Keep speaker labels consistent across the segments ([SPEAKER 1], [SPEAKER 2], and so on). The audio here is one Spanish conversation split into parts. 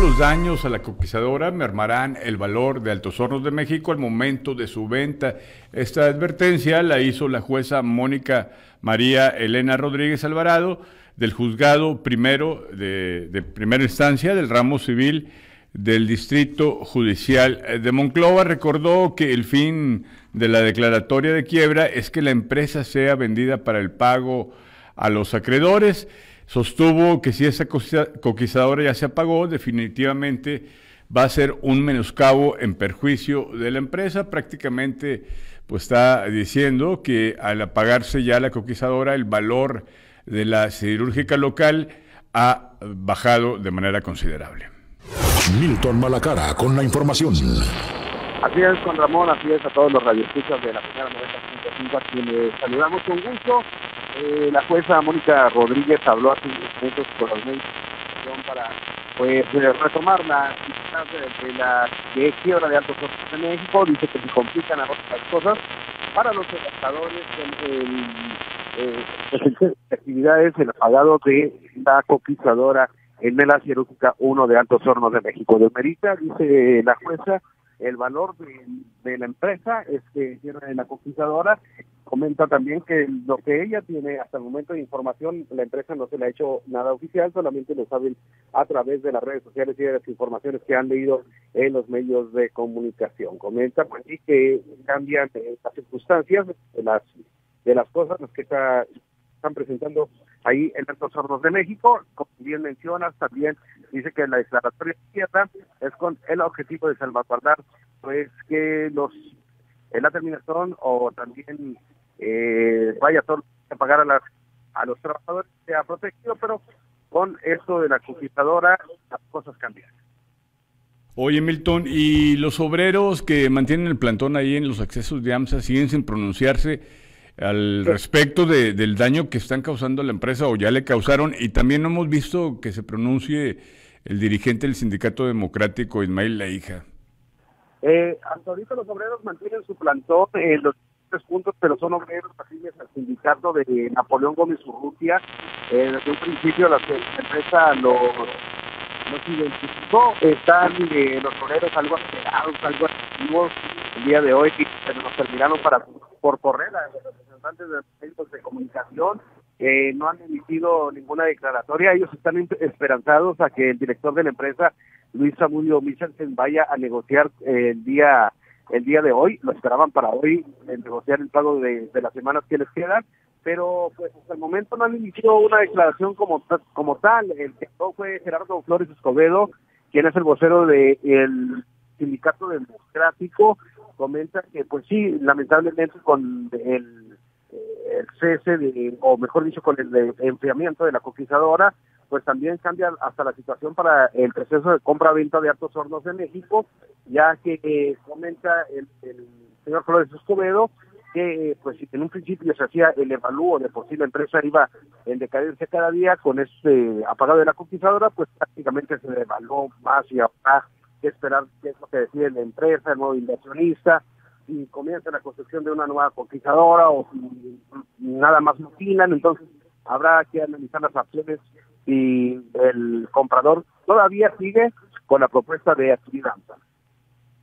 [SPEAKER 1] Los daños a la conquistadora mermarán el valor de Altos Hornos de México al momento de su venta. Esta advertencia la hizo la jueza Mónica María Elena Rodríguez Alvarado del juzgado primero de primera instancia del ramo civil del Distrito Judicial de Monclova. Recordó que el fin de la declaratoria de quiebra es que la empresa sea vendida para el pago a los acreedores. Sostuvo que si esa conquistadora ya se apagó, definitivamente va a ser un menoscabo en perjuicio de la empresa. Prácticamente pues está diciendo que al apagarse ya la conquistadora, el valor de la siderúrgica local ha bajado de manera considerable.
[SPEAKER 2] Milton Malacara con la información.
[SPEAKER 3] Así es, con Ramón, así es a todos los radioescuchas de la primera 90.5 a quienes saludamos con gusto. Eh, la jueza Mónica Rodríguez habló hace unos minutos con los medios para pues eh, retomar la de la de quiebra de altos costos de México, dice que se complican otras cosas para los trabajadores el, el, eh, actividades el pagado de la conquistadora en la Quirúrgica 1 de Altos Hornos de México. De Merita, dice la jueza, el valor de, la empresa es que tiene la conquistadora. Comenta también que lo que ella tiene hasta el momento de información, la empresa no se le ha hecho nada oficial, solamente lo saben a través de las redes sociales y de las informaciones que han leído en los medios de comunicación. Comenta pues sí que cambian las circunstancias de las de las cosas las que está, están presentando ahí en Altos Hornos de México. Como bien mencionas, también dice que la declaratoria de es con el objetivo de salvaguardar pues que los en la terminación o también eh, vaya todo a pagar a las a los trabajadores sea protegido, pero con esto de la conquistadora las cosas cambian.
[SPEAKER 1] Oye, Milton, ¿y los obreros que mantienen el plantón ahí en los accesos de AMSA siguen sin pronunciarse al respecto de, del daño que están causando a la empresa o ya le causaron? Y también no hemos visto que se pronuncie el dirigente del Sindicato Democrático, Ismael La Hija.
[SPEAKER 3] Eh, hasta ahorita los obreros mantienen su plantón en los puntos, pero son obreros afines al sindicato de Napoleón Gómez Urrutia. Eh, desde un principio la, empresa los, los identificó, están eh, los obreros algo acelerados, algo activos el día de hoy, que nos terminaron para por correr a los representantes de los medios de comunicación. Eh, no han emitido ninguna declaratoria, ellos están esperanzados a que el director de la empresa Luis Samudio Michelsen vaya a negociar eh, el día el día de hoy, lo esperaban para hoy negociar el pago de, las semanas que les quedan, pero pues hasta el momento no han iniciado una declaración como, como tal, el que fue Gerardo Flores Escobedo, quien es el vocero del sindicato democrático, comenta que pues sí, lamentablemente con el, el cese de, o mejor dicho, con el enfriamiento de la conquistadora, pues también cambia hasta la situación para el proceso de compra-venta de Altos Hornos de México, ya que eh, comenta el, señor Flores Escobedo que pues si en un principio se hacía el evalúo de por si la empresa iba en decadencia cada día con este apagado de la conquistadora, pues prácticamente se evaluó más y habrá que esperar qué es lo que decide la empresa, el nuevo inversionista, si comienza la construcción de una nueva conquistadora o si nada más opinan, entonces habrá que analizar las acciones y el comprador todavía sigue con la propuesta de actividad.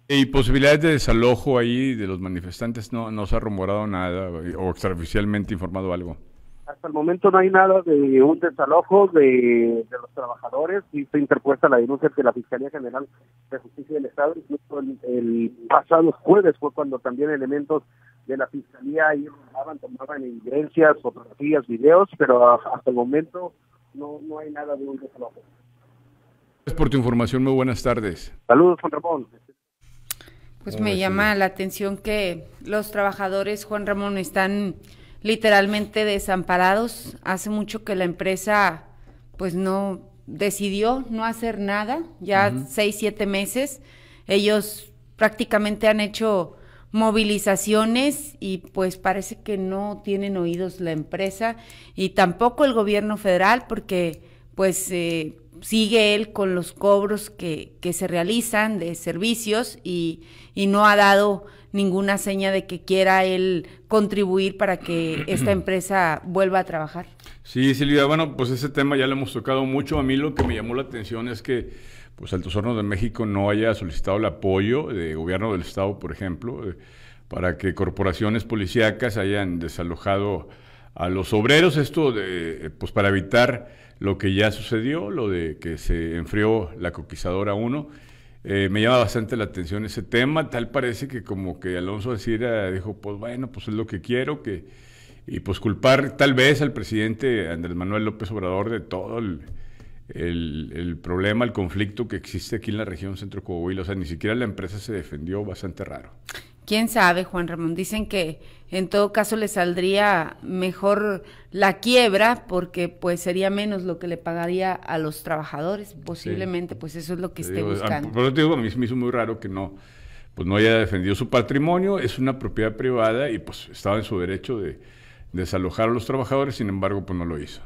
[SPEAKER 1] ¿Y posibilidades de desalojo ahí de los manifestantes? ¿No, no se ha rumorado nada o extraoficialmente informado algo?
[SPEAKER 3] Hasta el momento no hay nada de un desalojo de, los trabajadores. y se interpuesta la denuncia de la Fiscalía General de Justicia del Estado. Incluso el, pasado jueves fue cuando también elementos de la Fiscalía ahí tomaban evidencias, fotografías, videos, pero hasta el momento no, no hay nada de un desalojo.
[SPEAKER 1] Gracias por tu información, muy buenas tardes.
[SPEAKER 3] Saludos, Juan Ramón.
[SPEAKER 4] Pues me llama la atención que los trabajadores, Juan Ramón, están literalmente desamparados. Hace mucho que la empresa, pues no decidió no hacer nada, ya seis, siete meses. Ellos prácticamente han hecho movilizaciones y pues parece que no tienen oídos la empresa y tampoco el gobierno federal porque pues eh, sigue él con los cobros que, que se realizan de servicios y, y, no ha dado ninguna seña de que quiera él contribuir para que esta empresa vuelva a trabajar.
[SPEAKER 1] Sí, Silvia, bueno, pues ese tema ya lo hemos tocado mucho. A mí lo que me llamó la atención es que pues Altos Hornos de México no haya solicitado el apoyo de gobierno del estado, por ejemplo, eh, para que corporaciones policíacas hayan desalojado a los obreros, esto de, pues para evitar lo que ya sucedió, lo de que se enfrió la coquizadora 1. Eh, me llama bastante la atención ese tema, tal parece que como que Alonso Ancira dijo, pues bueno, pues es lo que quiero, que y pues culpar tal vez al presidente Andrés Manuel López Obrador de todo el, el, problema, el conflicto que existe aquí en la región centro Coahuila. O sea, ni siquiera la empresa se defendió, bastante raro.
[SPEAKER 4] Quién sabe, Juan Ramón. Dicen que en todo caso le saldría mejor la quiebra porque pues sería menos lo que le pagaría a los trabajadores. Posiblemente, pues eso es lo que esté buscando.
[SPEAKER 1] Por eso te digo, a mí me hizo muy raro que no, pues no haya defendido su patrimonio. Es una propiedad privada y pues estaba en su derecho de desalojar a los trabajadores, sin embargo, pues no lo hizo.